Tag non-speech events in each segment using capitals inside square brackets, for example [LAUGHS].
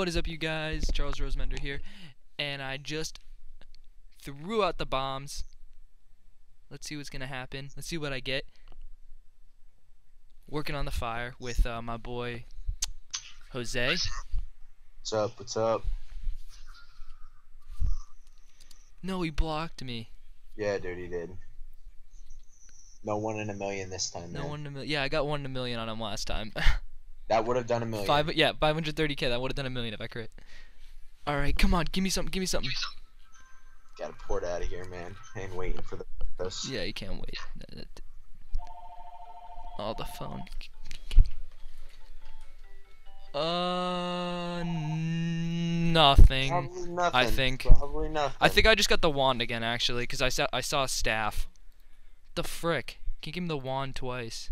What is up, you guys? Charles Rosemender here, and I just threw out the bombs. Let's see what's gonna happen. Let's see what I get. Working on the fire with uh, my boy Jose. What's up? What's up? No, he blocked me. Yeah, dude, he did. No one in a million this time. No man. one in a million. Yeah, I got one in a million on him last time. [LAUGHS] That would have done a million. Five. Yeah, 530k. That would have done a million if I crit. All right, come on, give me something. Give me something. Gotta port out of here, man. I ain't waiting for the, this. Yeah, you can't wait. Oh, the phone. Uh, nothing. Probably nothing. think. Probably nothing. I think I just got the wand again, actually, because I saw I saw a staff. The frick? Can you give him the wand twice?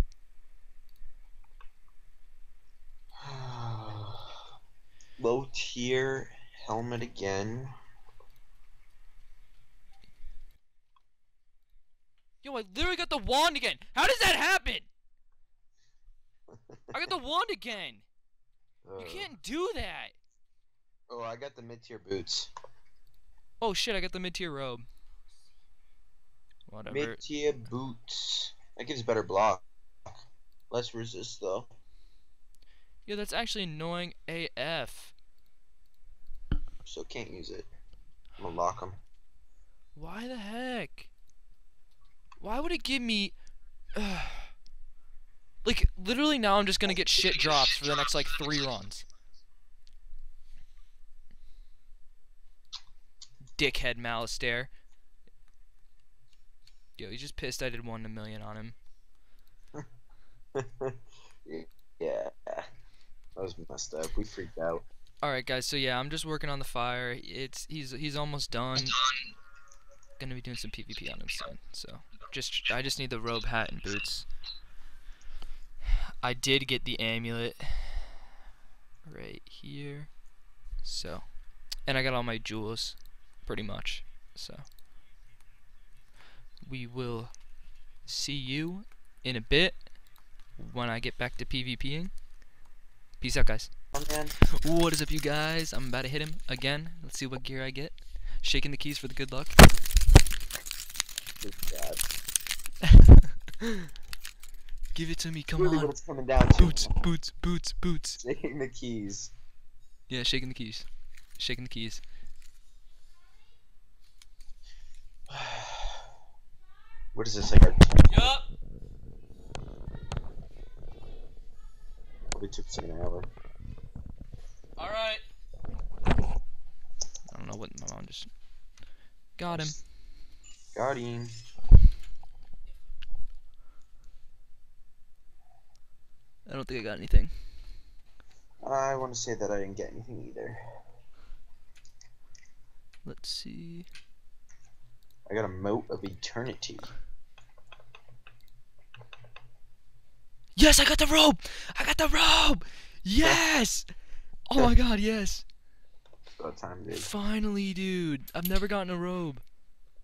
Low tier helmet again. Yo, I literally got the wand again. How does that happen? I got the [LAUGHS] wand again. You Uh, can't do that. Oh, I got the mid tier boots. Oh shit, I got the mid-tier robe. Whatever. Mid tier boots. That gives better block. Less resist though. Yeah, that's actually annoying AF. So can't use it. I'm gonna lock them. Why the heck? Why would it give me... [SIGHS] like, literally now I'm just gonna get shit drops for the next, like, three runs. Dickhead Malistaire. Yo, he's just pissed I did one in a million on him. [LAUGHS] yeah. That was messed up. We freaked out. Alright guys, so yeah, I'm just working on the fire. It's he's he's almost done. Gonna be doing some PvP on him soon. So just I just need the robe, hat, and boots. I did get the amulet right here. So and I got all my jewels pretty much. So we will see you in a bit when I get back to PvPing. Peace out guys. Oh man. What is up, you guys? I'm about to hit him again. Let's see what gear I get. Shaking the keys for the good luck. Good [LAUGHS] Give it to me, come Really on. it's coming down to. Boots, boots, boots, boots. Taking the keys. Yeah, shaking the keys. Shaking the keys. [SIGHS] What is this like our Yup. probably took us an hour. Alright. I don't know what my mom just. Got him. Got him. I don't think I got anything. I want to say that I didn't get anything either. Let's see. I got a moat of eternity. Yes, I got the robe! I got the robe! Yes! Oh my god, yes! About time, dude. Finally, dude. I've never gotten a robe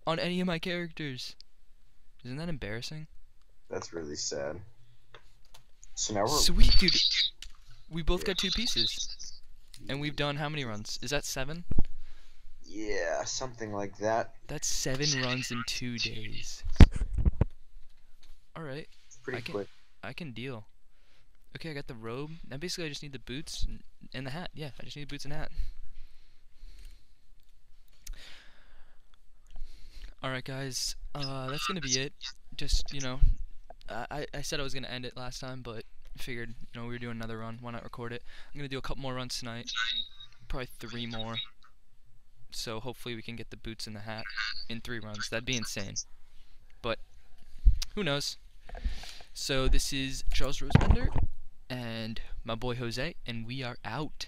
on any of my characters. Isn't that embarrassing? That's really sad. So now we're Sweet, dude. We both got two pieces. And we've done how many runs? Is that seven? yeah, something like that. That's seven runs in two days. Alright, Pretty I can- quick. I can deal. Okay, I got the robe. Now basically I just need the boots and, and the hat. Yeah, I just need the boots and hat. Alright guys, uh, that's gonna be it. Just, you know, I, I- said I was gonna end it last time, but figured, you know, we were doing another run. Why not record it? I'm gonna do a couple more runs tonight. Probably three more. So hopefully we can get the boots and the hat in three runs. That'd be insane. But, who knows? So this is Charles Rosemender and my boy Jose, and we are out.